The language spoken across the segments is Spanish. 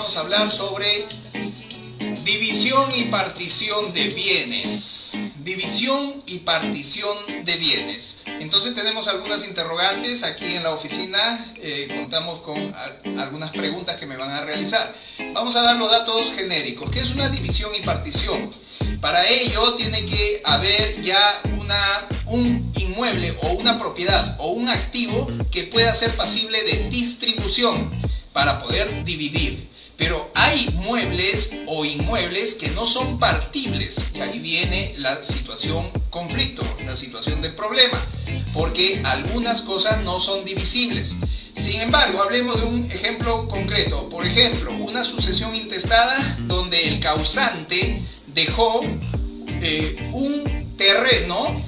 vamos a hablar sobre división y partición de bienes. División y partición de bienes. Entonces tenemos algunas interrogantes aquí en la oficina, eh, contamos con algunas preguntas que me van a realizar. Vamos a dar los datos genéricos. ¿Qué es una división y partición? Para ello tiene que haber ya una, un inmueble o una propiedad o un activo que pueda ser pasible de distribución para poder dividir. Pero hay muebles o inmuebles que no son partibles y ahí viene la situación conflicto, la situación de problema, porque algunas cosas no son divisibles. Sin embargo, hablemos de un ejemplo concreto. Por ejemplo, una sucesión intestada donde el causante dejó eh, un terreno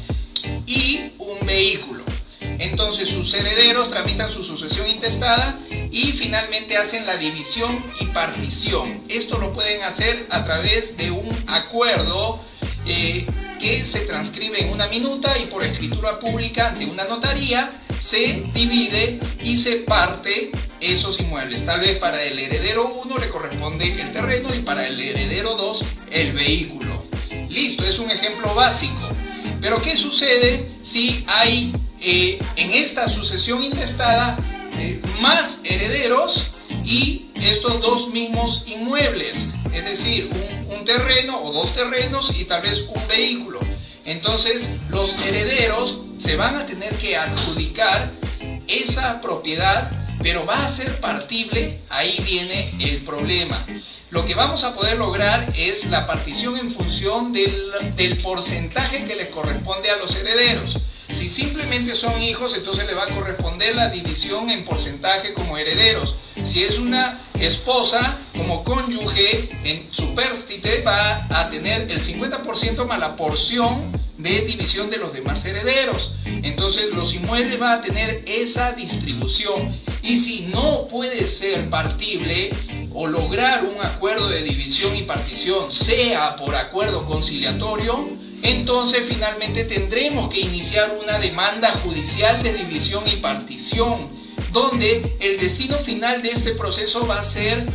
y un vehículo. Entonces sus herederos tramitan su sucesión intestada y finalmente hacen la división y partición. Esto lo pueden hacer a través de un acuerdo eh, que se transcribe en una minuta y por escritura pública de una notaría se divide y se parte esos inmuebles. Tal vez para el heredero 1 le corresponde el terreno y para el heredero 2 el vehículo. Listo, es un ejemplo básico. Pero ¿qué sucede si hay eh, en esta sucesión intestada eh, más herederos y estos dos mismos inmuebles? Es decir, un, terreno o dos terrenos y tal vez un vehículo. Entonces los herederos se van a tener que adjudicar esa propiedad, pero va a ser partible, ahí viene el problema. Lo que vamos a poder lograr es la partición en función del, del porcentaje que les corresponde a los herederos. Si simplemente son hijos, entonces le va a corresponder la división en porcentaje como herederos. Si es una esposa, como cónyuge, en su pérstite va a tener el 50% más la porción de división de los demás herederos. Entonces los inmuebles van a tener esa distribución. Y si no puede ser partible o lograr un acuerdo de división y partición, sea por acuerdo conciliatorio, entonces finalmente tendremos que iniciar una demanda judicial de división y partición, donde el destino final de este proceso va a ser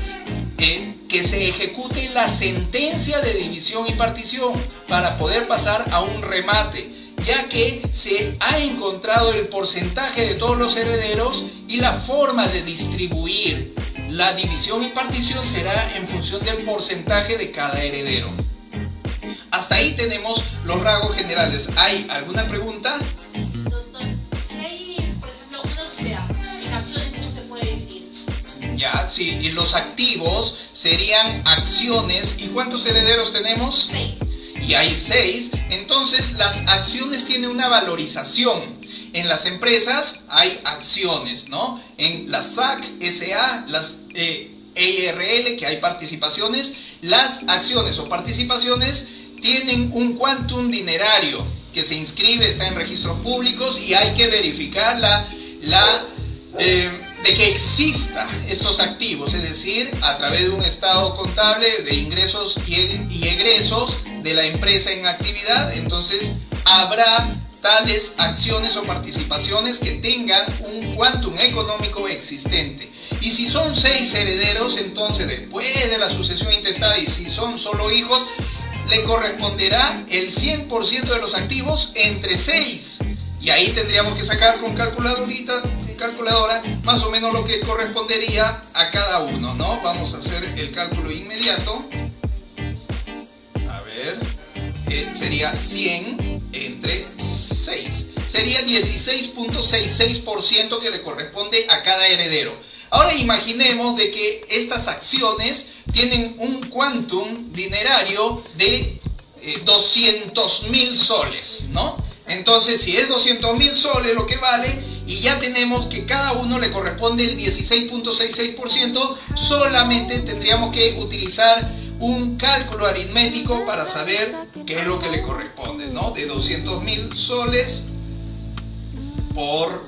eh, que se ejecute la sentencia de división y partición para poder pasar a un remate, ya que se ha encontrado el porcentaje de todos los herederos y la forma de distribuir la división y partición será en función del porcentaje de cada heredero. Hasta ahí tenemos los rasgos generales. ¿Hay alguna pregunta? Doctor, si hay, por ejemplo, una no se puede dividir. Ya, sí, y los activos serían acciones. ¿Y cuántos herederos tenemos? Seis. Y hay seis. Entonces las acciones tienen una valorización. En las empresas hay acciones, ¿no? En la SAC, SA, las eh, EIRL, que hay participaciones, las acciones o participaciones tienen un quantum dinerario que se inscribe, está en registros públicos y hay que verificar la, la eh, de que exista estos activos, es decir, a través de un estado contable de ingresos y, y egresos de la empresa en actividad, entonces habrá tales acciones o participaciones que tengan un quantum económico existente. Y si son seis herederos, entonces después de la sucesión intestada y si son solo hijos, le corresponderá el 100% de los activos entre 6. Y ahí tendríamos que sacar con calculadorita, calculadora más o menos lo que correspondería a cada uno, ¿no? Vamos a hacer el cálculo inmediato. A ver, sería 100 entre 6. Sería 16.66% que le corresponde a cada heredero. Ahora imaginemos de que estas acciones tienen un quantum dinerario de 200 eh, mil soles, ¿no? Entonces, si es 200 mil soles lo que vale, y ya tenemos que cada uno le corresponde el 16.66%, solamente tendríamos que utilizar un cálculo aritmético para saber qué es lo que le corresponde, ¿no? De 200 mil soles por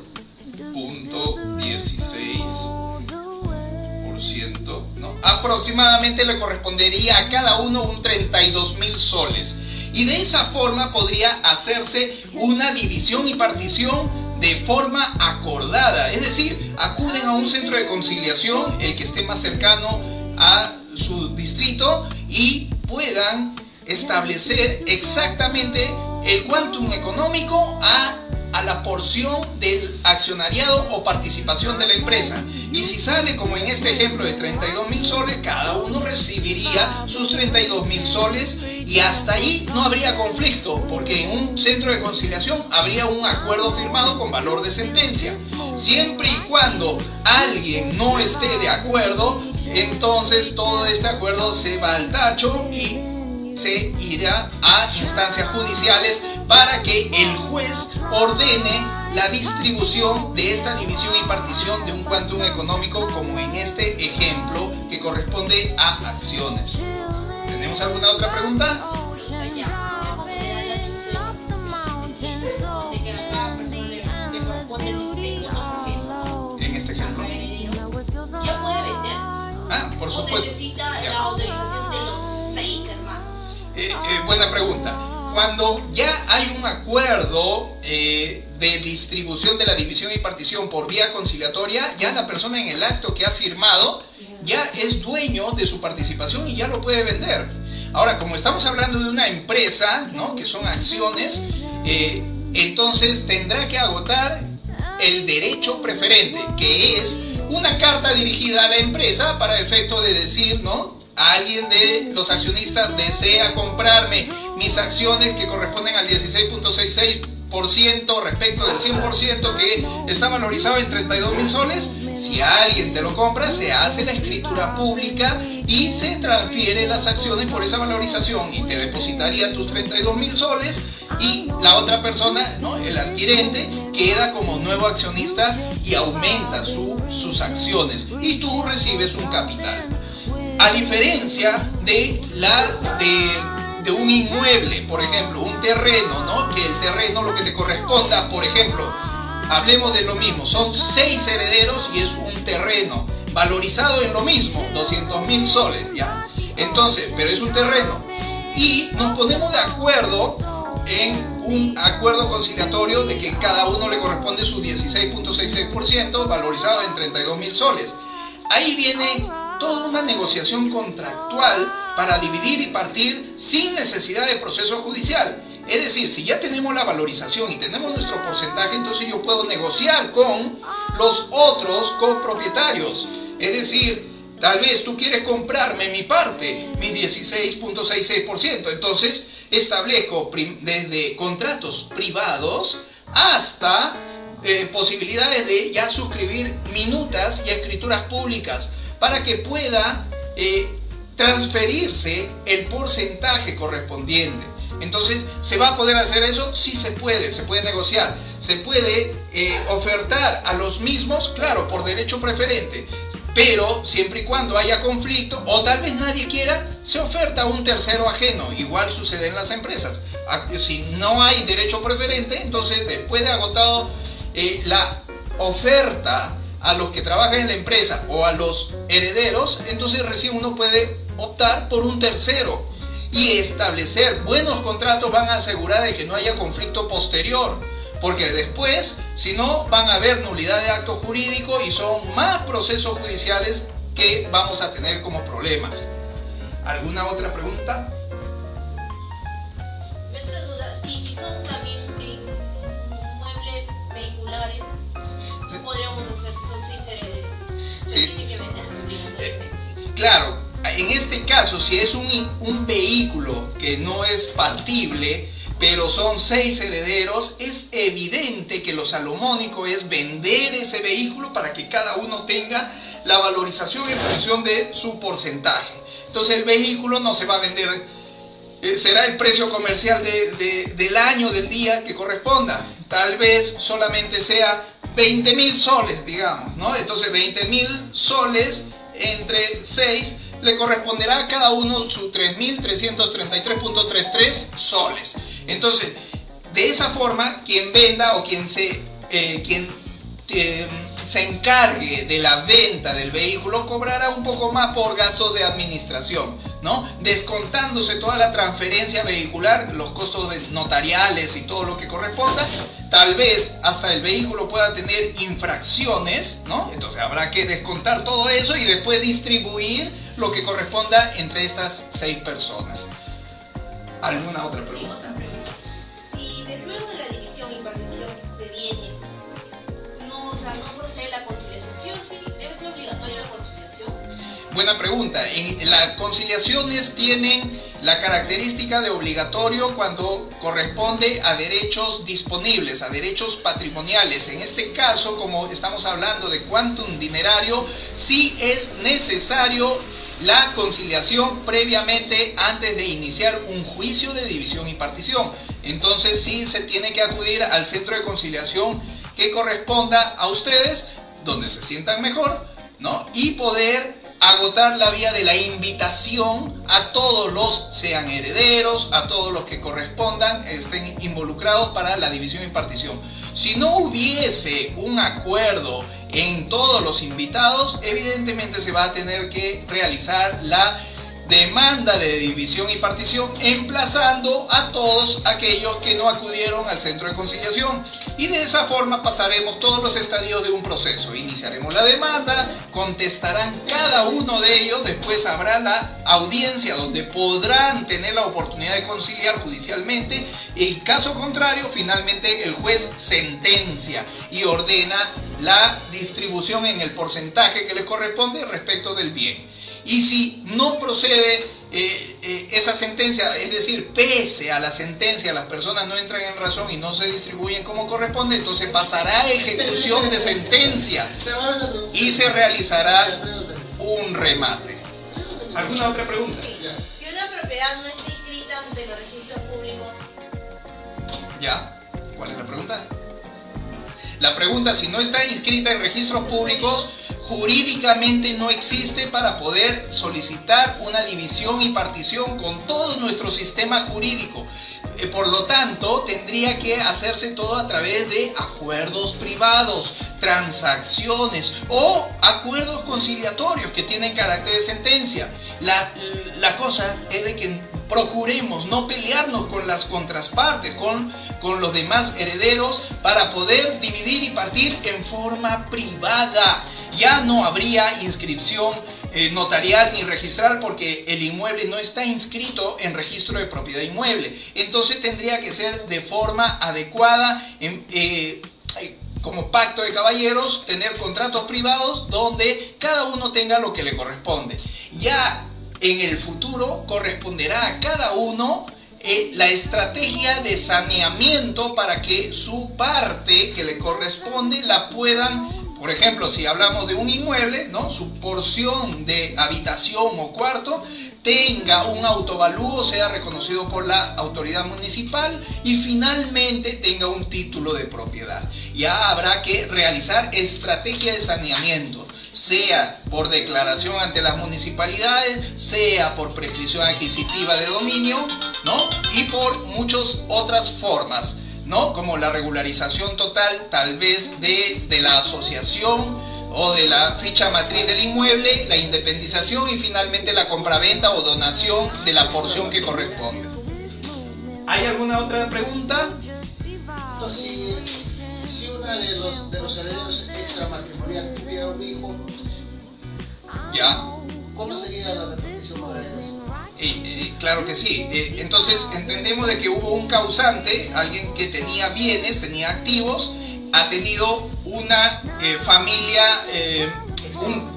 punto 16 Aproximadamente le correspondería a cada uno un 32 mil soles. Y de esa forma podría hacerse una división y partición de forma acordada. Es decir, acuden a un centro de conciliación, el que esté más cercano a su distrito y puedan establecer exactamente el quantum económico a, a la porción del accionariado o participación de la empresa. Y si sale como en este ejemplo de 32 mil soles, cada uno recibiría sus 32 mil soles y hasta ahí no habría conflicto, porque en un centro de conciliación habría un acuerdo firmado con valor de sentencia. Siempre y cuando alguien no esté de acuerdo, entonces todo este acuerdo se va al tacho y se irá a instancias judiciales para que el juez ordene la distribución de esta división y partición de un cuantum económico como en este ejemplo que corresponde a acciones. ¿Tenemos alguna otra pregunta? Ya, hemos de dar la división de que a cada persona le, le corresponde el 16,2%. En este ejemplo. Ya puede vender. Ah, por supuesto. Ya. Eh, eh, buena pregunta. Cuando ya hay un acuerdo eh, de distribución de la división y partición por vía conciliatoria, ya la persona en el acto que ha firmado ya es dueño de su participación y ya lo puede vender. Ahora, como estamos hablando de una empresa, ¿no? que son acciones, entonces tendrá que agotar el derecho preferente, que es una carta dirigida a la empresa para efecto de decir, ¿no? Alguien de los accionistas desea comprarme mis acciones que corresponden al 16.66% respecto del 100% que está valorizado en 32 mil soles, si alguien te lo compra, se hace la escritura pública y se transfiere las acciones por esa valorización y te depositaría tus 32 mil soles y la otra persona, ¿no? el adquirente, queda como nuevo accionista y aumenta su- sus acciones y tú recibes un capital. A diferencia de la de, un inmueble, por ejemplo, un terreno, ¿no? Que el terreno lo que te corresponda, por ejemplo, hablemos de lo mismo, son seis herederos y es un terreno valorizado en lo mismo, 200 mil soles, ¿ya? Entonces, pero es un terreno. Y nos ponemos de acuerdo en un acuerdo conciliatorio de que cada uno le corresponde su 16.66% valorizado en 32 mil soles. Ahí viene toda una negociación contractual para dividir y partir sin necesidad de proceso judicial. Es decir, si ya tenemos la valorización y tenemos nuestro porcentaje, entonces yo puedo negociar con los otros copropietarios. Es decir, tal vez tú quieres comprarme mi parte, mi 16.66%. Entonces establezco desde contratos privados hasta eh, posibilidades de ya suscribir minutas y escrituras públicas para que pueda eh, transferirse el porcentaje correspondiente. Entonces, ¿se va a poder hacer eso? Sí se puede, se puede negociar. Se puede eh, ofertar a los mismos, claro, por derecho preferente. Pero siempre y cuando haya conflicto, o tal vez nadie quiera, se oferta a un tercero ajeno. Igual sucede en las empresas. A- Si no hay derecho preferente, entonces después de agotado eh, la oferta a los que trabajan en la empresa o a los herederos, entonces recién uno puede optar por un tercero y establecer buenos contratos van a asegurar de que no haya conflicto posterior. Porque después, si no, van a haber nulidad de acto jurídico y son más procesos judiciales que vamos a tener como problemas. ¿Alguna otra pregunta? Claro, en este caso, si es un, un vehículo que no es partible, pero son seis herederos, es evidente que lo salomónico es vender ese vehículo para que cada uno tenga la valorización en función de su porcentaje. Entonces el vehículo no se va a vender, eh, será el precio comercial de- de- del año, del día que corresponda. Tal vez solamente sea 20 mil soles, digamos, ¿no? Entonces 20 mil soles entre 6 le corresponderá a cada uno su 3.333.33 soles. Entonces, de esa forma, quien venda o quien se, eh, quien, eh, se encargue de la venta del vehículo cobrará un poco más por gastos de administración, ¿no? Descontándose toda la transferencia vehicular, los costos notariales y todo lo que corresponda, tal vez hasta el vehículo pueda tener infracciones, ¿no? Entonces habrá que descontar todo eso y después distribuir lo que corresponda entre estas seis personas. ¿Alguna otra pregunta? Buena pregunta. Las conciliaciones tienen la característica de obligatorio cuando corresponde a derechos disponibles, a derechos patrimoniales. En este caso, como estamos hablando de quantum dinerario, sí es necesario la conciliación previamente antes de iniciar un juicio de división y partición. Entonces sí se tiene que acudir al centro de conciliación que corresponda a ustedes, donde se sientan mejor, ¿no? Y poder agotar la vía de la invitación a todos los, sean herederos, a todos los que correspondan, estén involucrados para la división y partición. Si no hubiese un acuerdo en todos los invitados, evidentemente se va a tener que realizar la demanda de división y partición, emplazando a todos aquellos que no acudieron al centro de conciliación. Y de esa forma pasaremos todos los estadios de un proceso. Iniciaremos la demanda, contestarán cada uno de ellos, después habrá la audiencia donde podrán tener la oportunidad de conciliar judicialmente. En caso contrario, finalmente el juez sentencia y ordena la distribución en el porcentaje que le corresponde respecto del bien. Y si no procede eh, eh, esa sentencia, es decir, pese a la sentencia las personas no entran en razón y no se distribuyen como corresponde, entonces pasará a ejecución de sentencia y se realizará un remate. ¿Alguna otra pregunta? Sí. Si una propiedad no está inscrita ante los registros públicos, ¿Ya? ¿Cuál es la pregunta? La pregunta, si no está inscrita en registros públicos, jurídicamente no existe para poder solicitar una división y partición con todo nuestro sistema jurídico. Eh, Por lo tanto, tendría que hacerse todo a través de acuerdos privados, transacciones o acuerdos conciliatorios que tienen carácter de sentencia. La, la cosa es de que procuremos no pelearnos con las contraspartes, con, con los demás herederos, para poder dividir y partir en forma privada. Ya no habría inscripción eh, notarial ni registral porque el inmueble no está inscrito en registro de propiedad inmueble. Entonces tendría que ser de forma adecuada, eh, como pacto de caballeros, tener contratos privados donde cada uno tenga lo que le corresponde. Ya en el futuro corresponderá a cada uno eh, la estrategia de saneamiento para que su parte que le corresponde la puedan por ejemplo, si hablamos de un inmueble, ¿no? su porción de habitación o cuarto tenga un autovalúo, sea reconocido por la autoridad municipal y finalmente tenga un título de propiedad. Ya habrá que realizar estrategia de saneamiento sea por declaración ante las municipalidades, sea por prescripción adquisitiva de dominio, ¿no? Y por muchas otras formas. ¿no? Como la regularización total tal vez de, de, la asociación o de la ficha matriz del inmueble, la independización y finalmente la compraventa o donación de la porción que corresponde. ¿Hay alguna otra pregunta? Si una de los, de los hijo, ¿Ya? ¿cómo sería la repartición? Eh, eh, claro que sí. Eh, entonces entendemos de que hubo un causante, alguien que tenía bienes, tenía activos, ha tenido una familia, un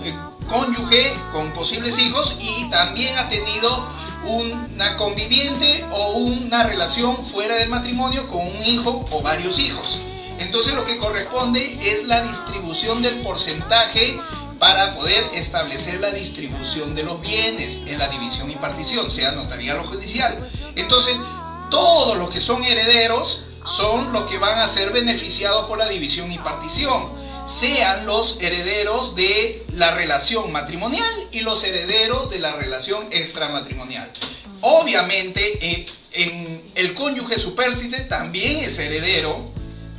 cónyuge con posibles hijos y también ha tenido una conviviente o una relación fuera del matrimonio con un hijo o varios hijos. Entonces lo que corresponde es la distribución del porcentaje para poder establecer la distribución de los bienes en la división y partición, sea notarial o judicial. Entonces, todos los que son herederos son los que van a ser beneficiados por la división y partición, sean los herederos de la relación matrimonial y los herederos de la relación extramatrimonial. Obviamente, en el cónyuge supérstite también es heredero,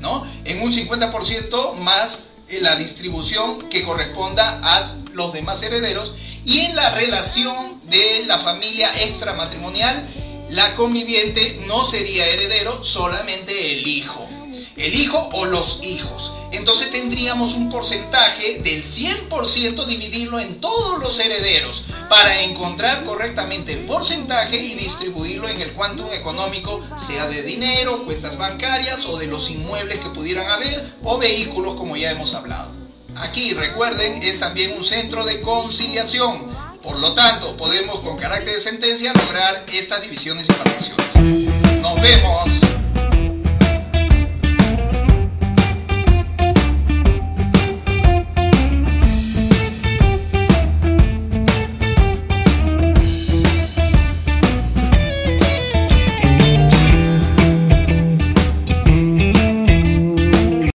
¿no? En un 50% más la distribución que corresponda a los demás herederos y en la relación de la familia extramatrimonial la conviviente no sería heredero solamente el hijo el hijo o los hijos entonces tendríamos un porcentaje del 100% dividirlo en todos los herederos para encontrar correctamente el porcentaje y distribuirlo en el quantum económico, sea de dinero, cuentas bancarias o de los inmuebles que pudieran haber o vehículos como ya hemos hablado. Aquí, recuerden, es también un centro de conciliación. Por lo tanto, podemos con carácter de sentencia lograr estas divisiones y particiones. Nos vemos.